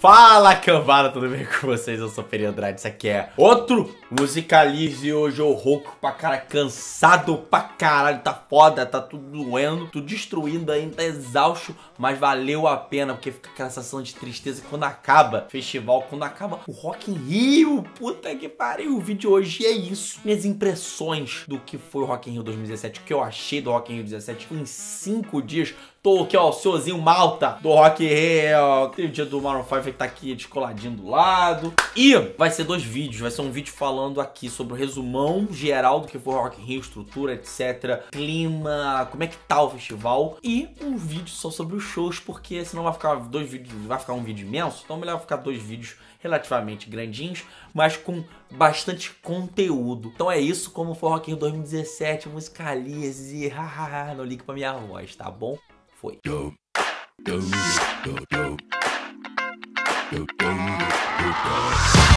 Fala cambada, tudo bem com vocês? Eu sou Peri Andrade, isso aqui é outro Musicalize hoje eu rouco pra cara, cansado pra caralho, tá foda, tá tudo doendo, tudo destruindo ainda, exausto, mas valeu a pena, porque fica aquela sensação de tristeza quando acaba festival, quando acaba o Rock in Rio, puta que pariu, o vídeo hoje é isso, minhas impressões do que foi o Rock in Rio 2017, o que eu achei do Rock in Rio 2017 em 5 dias, tô aqui ó, o senhorzinho Malta do Rock in Rio, tem o dia do Maroon 5 que tá aqui descoladinho do lado. E vai ser dois vídeos, vai ser um vídeo falando aqui sobre o resumão geral do que foi Rock in Rio, estrutura, etc, clima, como é que tá o festival e um vídeo só sobre os shows, porque senão vai ficar dois vídeos, vai ficar um vídeo imenso, então é melhor ficar dois vídeos relativamente grandinhos, mas com bastante conteúdo. Então é isso, como foi Rock in Rio 2017, musicalize, hahaha, não ligue pra minha voz, tá bom? Foi.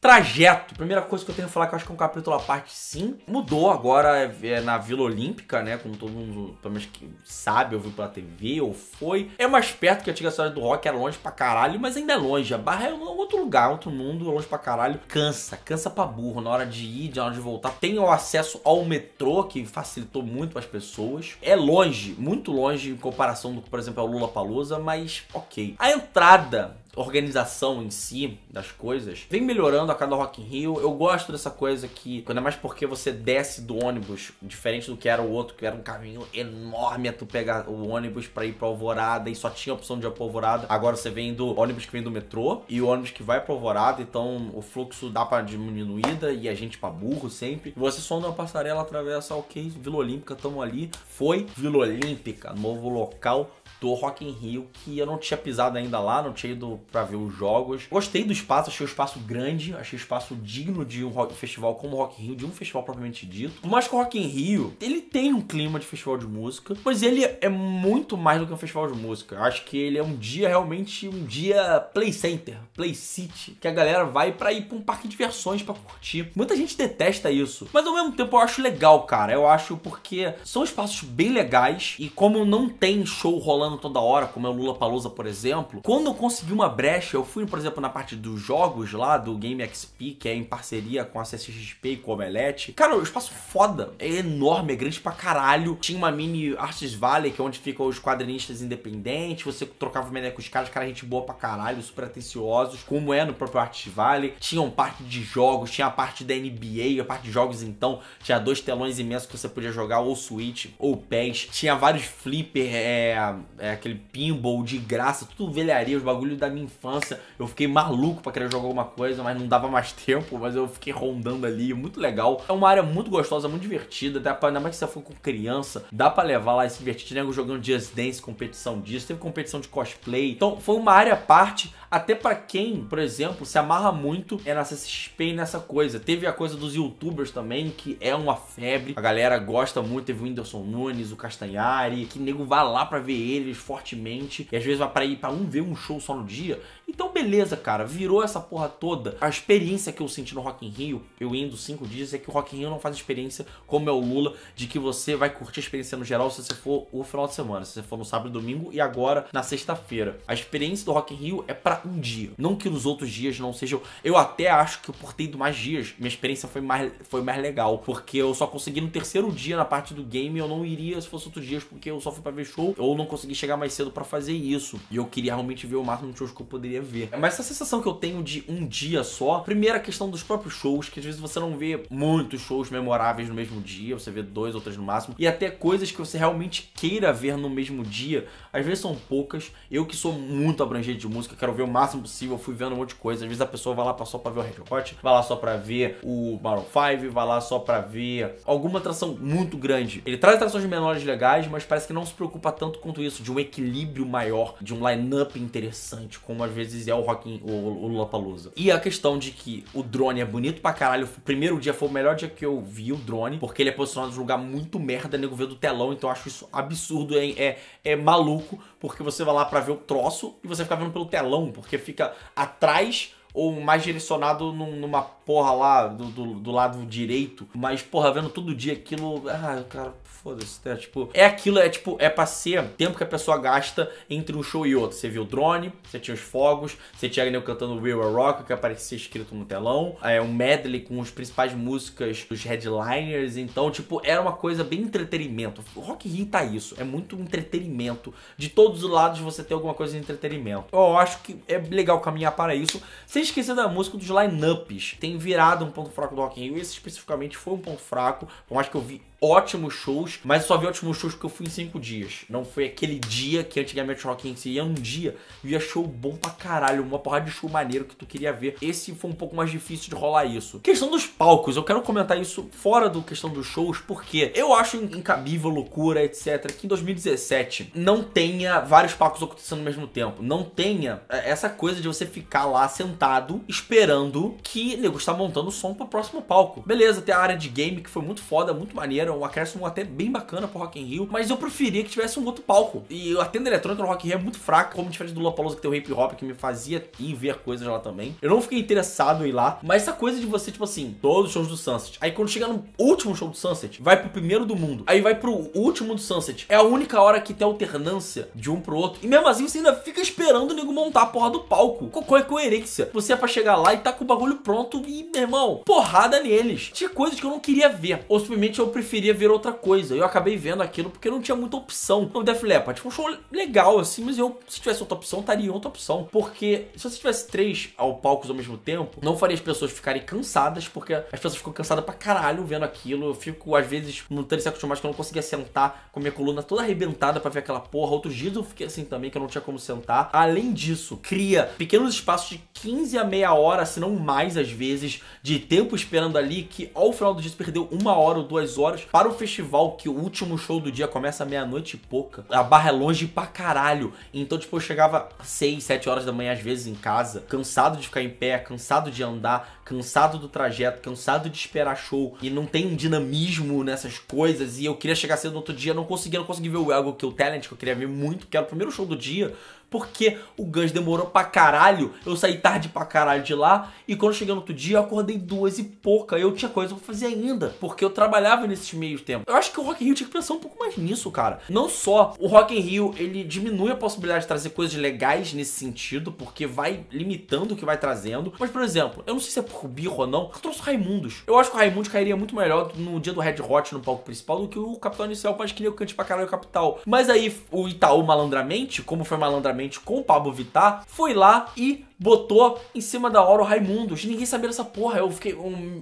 Trajeto. Primeira coisa que eu tenho que falar que eu acho que é um capítulo à parte, sim. Mudou agora é, é na Vila Olímpica, né? Como todo mundo, pelo menos que sabe, ouviu pela TV ou foi. É mais perto que a antiga cidade do rock, era longe pra caralho, mas ainda é longe. A Barra é outro lugar, outro mundo, longe pra caralho. Cansa, cansa pra burro. Na hora de ir, na hora de voltar. Tem o acesso ao metrô, que facilitou muito as pessoas. É longe, muito longe em comparação do por exemplo, é o Lula Palusa, mas ok. A entrada organização em si das coisas vem melhorando a cada Rock in Rio. Eu gosto dessa coisa que, quando é mais porque você desce do ônibus, diferente do que era o outro, que era um caminho enorme a tu pegar o ônibus para ir pra Alvorada e só tinha a opção de ir pra Alvorada. Agora você vem do ônibus que vem do metrô e o ônibus que vai pra Alvorada, então o fluxo dá pra diminuída e a gente pra burro sempre. Você só anda uma passarela, atravessa, ok, Vila Olímpica, tamo ali. Foi Vila Olímpica, novo local do Rock in Rio, que eu não tinha pisado ainda lá, não tinha ido pra ver os jogos. Gostei do espaço, achei o espaço grande, achei o espaço digno de um rock, festival como o Rock in Rio, de um festival propriamente dito. Mas que o Rock in Rio, ele tem um clima de festival de música, mas ele é muito mais do que um festival de música. Eu acho que ele é um dia realmente um dia play center, play city, que a galera vai para ir pra um parque de diversões para curtir. Muita gente detesta isso, mas ao mesmo tempo eu acho legal, cara. Eu acho porque são espaços bem legais e como não tem show rolando toda hora, como é o Lula Palusa, por exemplo. Quando eu consegui uma brecha, eu fui, por exemplo, na parte dos jogos lá do Game XP, que é em parceria com a CCXP e com o Omelete. Cara, o espaço foda, é enorme, é grande pra caralho. Tinha uma mini Arts Valley, que é onde ficam os quadrinistas independentes. Você trocava ideia com os caras, cara, gente boa pra caralho, super atenciosos, como é no próprio Arts Valley. Tinha um parte de jogos, tinha a parte da NBA, a parte de jogos então, tinha dois telões imensos que você podia jogar ou Switch ou PES. Tinha vários flipper, é, é, aquele pinball de graça, tudo velharia, os bagulhos da minha infância. Eu fiquei maluco pra querer jogar alguma coisa, mas não dava mais tempo, mas eu fiquei rondando ali, muito legal. É uma área muito gostosa, muito divertida, dá pra, ainda mais que você for com criança, dá pra levar lá e se divertir. Nego jogando Just Dance, competição disso, teve competição de cosplay. Então foi uma área à parte, até para quem, por exemplo, se amarra muito é na CCXP e nessa coisa. Teve a coisa dos youtubers também, que é uma febre. A galera gosta muito, teve o Whindersson Nunes, o Castanhari, que nego vai lá pra ver ele fortemente e às vezes vai para ir para um ver um show só no dia. Então beleza, cara, virou essa porra toda. A experiência que eu senti no Rock in Rio, eu indo cinco dias, é que o Rock in Rio não faz experiência como é o Lula, de que você vai curtir a experiência no geral se você for o final de semana, se você for no sábado e domingo e agora na sexta-feira. A experiência do Rock in Rio é para um dia, não que os outros dias não sejam. Eu até acho que eu por ter ido mais dias, minha experiência foi mais, foi mais legal, porque eu só consegui no terceiro dia na parte do game, eu não iria se fosse outros dias, porque eu só fui para ver show, ou não consegui chegar mais cedo para fazer isso. E eu queria realmente ver o máximo de shows que eu poderia ver. Mas essa sensação que eu tenho de um dia só, primeira questão dos próprios shows, que às vezes você não vê muitos shows memoráveis no mesmo dia, você vê dois ou três no máximo, e até coisas que você realmente queira ver no mesmo dia, às vezes são poucas. Eu que sou muito abrangente de música, quero ver máximo possível, fui vendo um monte de coisa. Às vezes a pessoa vai lá só pra ver o Red vai lá só pra ver o Maroon 5, vai lá só pra ver alguma atração muito grande. Ele traz atrações menores legais, mas parece que não se preocupa tanto quanto isso, de um equilíbrio maior, de um line-up interessante, como às vezes é o Rock o, o Lollapalooza. E a questão de que o drone é bonito pra caralho. O primeiro dia foi o melhor dia que eu vi o drone, porque ele é posicionado em um lugar muito merda, nego vê do telão, então eu acho isso absurdo, é, é, é maluco, porque você vai lá pra ver o troço e você fica vendo pelo telão, porque fica atrás ou mais direcionado num, numa porra lá do, do, do, lado direito. Mas, porra, vendo todo dia aquilo. Ah, cara, foda-se, né? Tipo, é aquilo, é tipo, é pra ser tempo que a pessoa gasta entre um show e outro. Você viu o drone, você tinha os fogos, você tinha a cantando Real Rock, que aparecia escrito no telão. É um medley com as principais músicas dos headliners. Então, tipo, era uma coisa bem entretenimento. O Rock Rio tá isso. É muito entretenimento. De todos os lados você tem alguma coisa de entretenimento. Eu acho que é legal caminhar para isso. Esquecer da música dos lineups. Tem virado um ponto fraco do Rock in Rio. Esse especificamente foi um ponto fraco. Por mais que eu vi ótimos shows, mas só vi ótimos shows porque eu fui em cinco dias. Não foi aquele dia que antigamente o Rock in Rio ia um dia, via show bom pra caralho, uma porrada de show maneiro que tu queria ver. Esse foi um pouco mais difícil de rolar isso. Questão dos palcos, eu quero comentar isso fora do questão dos shows, porque eu acho incabível, loucura, etc, que em 2017 não tenha vários palcos acontecendo ao mesmo tempo. Não tenha é, essa coisa de você ficar lá sentado esperando que nego está montando o som pro próximo palco. Beleza, tem a área de game que foi muito foda, muito maneira um acréscimo até bem bacana pro Rock in Rio, mas eu preferia que tivesse um outro palco. E a tenda eletrônica no Rock in Rio é muito fraca, como diferente do Lollapalooza que tem o hip hop que me fazia ir ver coisas lá também. Eu não fiquei interessado em ir lá, mas essa coisa de você, tipo assim, todos os shows do Sunset, aí quando chega no último show do Sunset, vai pro primeiro do mundo, aí vai pro último do Sunset. É a única hora que tem alternância de um pro outro. E mesmo assim você ainda fica esperando o nego montar a porra do palco. Qual é coerência? Você é pra chegar lá e tá com o bagulho pronto e, meu irmão, porrada neles. Tinha coisas que eu não queria ver. Ou simplesmente eu preferia queria ver outra coisa. Eu acabei vendo aquilo porque não tinha muita opção. O Def Leppard foi um show legal, assim, mas eu, se tivesse outra opção, estaria outra opção. Porque se você tivesse três ao palcos ao mesmo tempo, não faria as pessoas ficarem cansadas, porque as pessoas ficam cansadas pra caralho vendo aquilo. Eu fico, às vezes, no se acostumado que eu não conseguia sentar com minha coluna toda arrebentada para ver aquela porra. Outros dias eu fiquei assim também, que eu não tinha como sentar. Além disso, cria pequenos espaços de 15 a meia hora, se não mais às vezes, de tempo esperando ali, que ao final do dia perdeu uma hora ou duas horas para o festival, que o último show do dia começa meia-noite e pouca, a barra é longe pra caralho. Então, tipo, eu chegava 6, 7 horas da manhã, às vezes, em casa, cansado de ficar em pé, cansado de andar, cansado do trajeto, cansado de esperar show. E não tem dinamismo nessas coisas. E eu queria chegar cedo no outro dia, não conseguia, não conseguia ver o Elgo, que o Talent, que eu queria ver muito, que era o primeiro show do dia porque o Guns demorou pra caralho. Eu saí tarde pra caralho de lá. E quando cheguei no outro dia, eu acordei duas e pouca. Eu tinha coisa pra fazer ainda. Porque eu trabalhava nesses meios tempos. Eu acho que o Rock in Rio tinha que pensar um pouco mais nisso, cara. Não só o Rock in Rio, ele diminui a possibilidade de trazer coisas legais nesse sentido. Porque vai limitando o que vai trazendo. Mas, por exemplo, eu não sei se é por birro ou não. Eu trouxe o Raimundos. Eu acho que o Raimundos cairia muito melhor no dia do Red Hot no palco principal do que o Capitão Inicial. Mas que nem eu cante pra caralho o Capital. Mas aí o Itaú malandramente, como foi malandramente com o Pablo Vittar, foi lá e botou em cima da hora o Raimundos. Ninguém sabia dessa porra. Eu fiquei.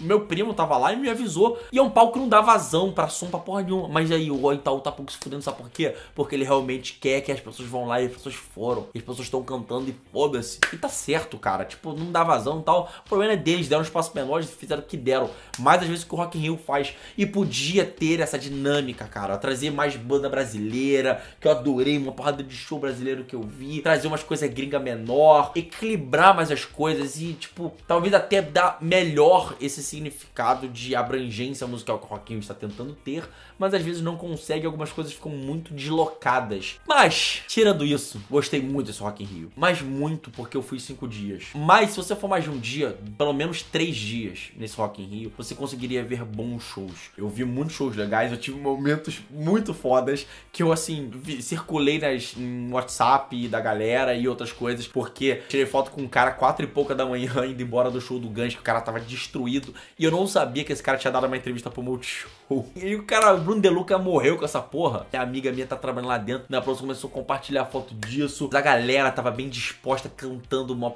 Meu primo tava lá e me avisou. E é um palco que não dá vazão pra som pra porra nenhuma. Mas aí o Itaú tá pouco se fudendo, sabe por quê? Porque ele realmente quer que as pessoas vão lá e as pessoas foram. E as pessoas estão cantando e foda-se. E tá certo, cara. Tipo, não dá vazão e tal. O problema é deles, deram um espaço menor e fizeram o que deram. Mais às vezes que o Rock in Rio faz. E podia ter essa dinâmica, cara. Trazer mais banda brasileira, que eu adorei, uma porrada de show brasileiro que eu vi. Trazer umas coisas gringa menor. Equilibrar equilibrar mais as coisas e, tipo, talvez até dar melhor esse significado de abrangência musical que o Rockinho está tentando ter, mas às vezes não consegue, algumas coisas ficam muito deslocadas. Mas, tirando isso, gostei muito desse Rock in Rio. Mas muito porque eu fui cinco dias. Mas se você for mais de um dia, pelo menos três dias nesse Rock in Rio, você conseguiria ver bons shows. Eu vi muitos shows legais, eu tive momentos muito fodas que eu, assim, vi, circulei nas, em WhatsApp da galera e outras coisas, porque tirei foto com um cara quatro e pouca da manhã indo embora do show do Guns, que o cara tava destruído. E eu não sabia que esse cara tinha dado uma entrevista pro Multishow. E o cara, Bruno Deluca, morreu com essa porra. A amiga minha tá trabalhando lá dentro. Na próxima começou a compartilhar foto disso. A galera tava bem disposta, cantando uma,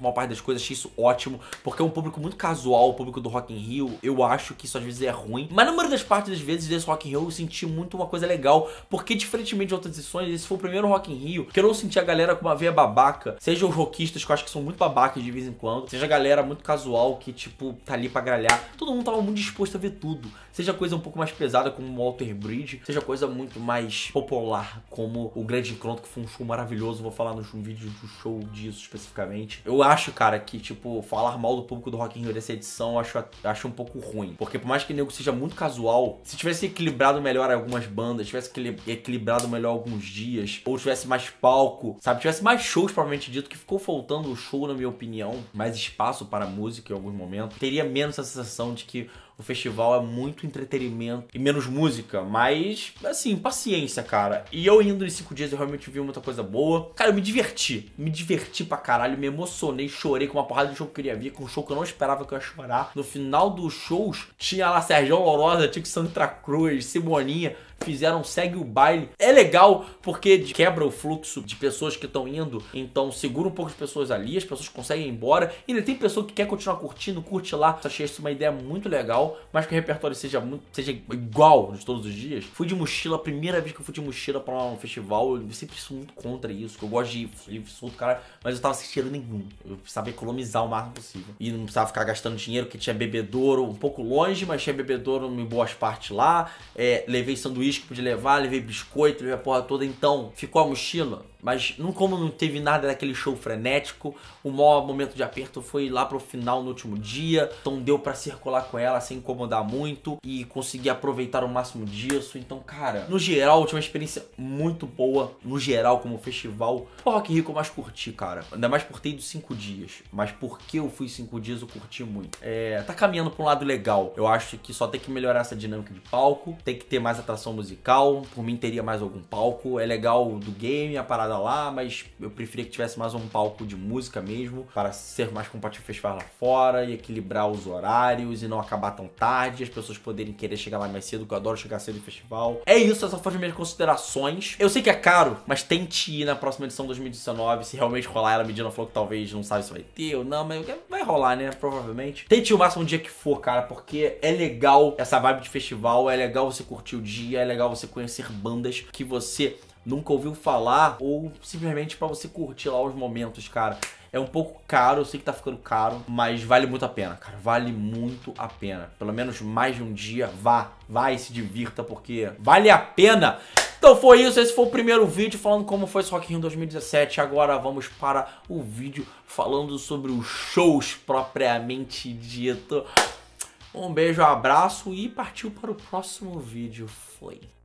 uma parte das coisas. Achei isso ótimo. Porque é um público muito casual, o público do Rock in Rio. Eu acho que isso às vezes é ruim. Mas na maioria das partes das vezes desse Rock in Rio eu senti muito uma coisa legal. Porque diferentemente de outras edições, esse foi o primeiro Rock in Rio que eu não senti a galera com uma veia babaca. Seja os rockistas eu acho que são muito babacas de vez em quando. Seja galera muito casual que, tipo, tá ali pra gralhar. Todo mundo tava muito disposto a ver tudo. Seja coisa um pouco mais pesada como o Walter Bridge, seja coisa muito mais popular como o Grande Encontro, que foi um show maravilhoso. Vou falar no vídeo do show disso especificamente. Eu acho, cara, que, tipo, falar mal do público do Rock in Rio dessa edição eu acho, acho um pouco ruim. Porque por mais que o nego seja muito casual, se tivesse equilibrado melhor algumas bandas, tivesse equilibrado melhor alguns dias, ou tivesse mais palco, sabe? Tivesse mais shows, provavelmente dito, que ficou faltando do show, na minha opinião, mais espaço para música em alguns momentos, teria menos a sensação de que o festival é muito entretenimento e menos música, mas assim, paciência, cara. E eu indo em cinco dias eu realmente vi muita coisa boa. Cara, eu me diverti, me diverti pra caralho, me emocionei, chorei com uma porrada de show que eu queria ver, com um show que eu não esperava que eu ia chorar. No final dos shows, tinha lá Sérgio Lourosa, tinha que Sandra Cruz, Simoninha fizeram segue o baile. É legal porque quebra o fluxo de pessoas que estão indo, então segura um pouco de pessoas ali, as pessoas conseguem ir embora. E ainda tem pessoa que quer continuar curtindo, curte lá. Achei isso uma ideia muito legal, mas que o repertório seja seja igual de todos os dias. Fui de mochila, a primeira vez que eu fui de mochila para um festival, eu sempre sou muito contra isso, que eu gosto de ir solto, cara, mas eu tava sem cheiro nenhum. Eu precisava economizar o máximo possível. E não precisava ficar gastando dinheiro, que tinha bebedouro um pouco longe, mas tinha bebedouro em boas partes lá. É, levei sanduíche que podia levar, levei biscoito, levei a porra toda. Então, ficou a mochila mas não como não teve nada daquele show frenético, o maior momento de aperto foi lá pro final no último dia, então deu para circular com ela sem incomodar muito e conseguir aproveitar o máximo disso. Então, cara, no geral, tive uma experiência muito boa, no geral, como festival. O Rock que eu mais curti, cara. Ainda mais por ter ido cinco dias. Mas porque eu fui cinco dias, eu curti muito. É, tá caminhando pra um lado legal. Eu acho que só tem que melhorar essa dinâmica de palco, tem que ter mais atração musical. Por mim, teria mais algum palco. É legal do game, a parada lá, mas eu preferia que tivesse mais um palco de música mesmo, para ser mais compatível com festival lá fora e equilibrar os horários e não acabar tão tarde, as pessoas poderem querer chegar lá mais cedo, que eu adoro chegar cedo no festival. É isso, essas foram as minhas considerações. Eu sei que é caro, mas tente ir na próxima edição 2019, se realmente rolar. Ela medindo falou que talvez não sabe se vai ter ou não, mas vai rolar, né? Provavelmente. Tente o máximo dia que for, cara, porque é legal essa vibe de festival, é legal você curtir o dia, é legal você conhecer bandas que você nunca ouviu falar ou simplesmente para você curtir lá os momentos, cara. É um pouco caro, eu sei que tá ficando caro, mas vale muito a pena, cara. Vale muito a pena. Pelo menos mais de um dia, vá, vá e se divirta, porque vale a pena. Então foi isso, esse foi o primeiro vídeo falando como foi esse Rock Rio 2017. Agora vamos para o vídeo falando sobre os shows propriamente dito. Um beijo, um abraço e partiu para o próximo vídeo. Foi.